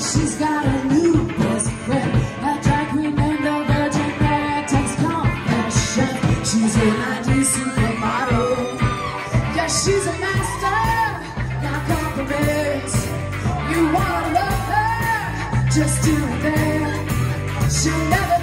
she's got a new best friend. A drag queen named the Virgin Mary takes confession. She's an ID supermodel. Yeah, she's a master, not compromise. You wanna love her, just do it then. She'll never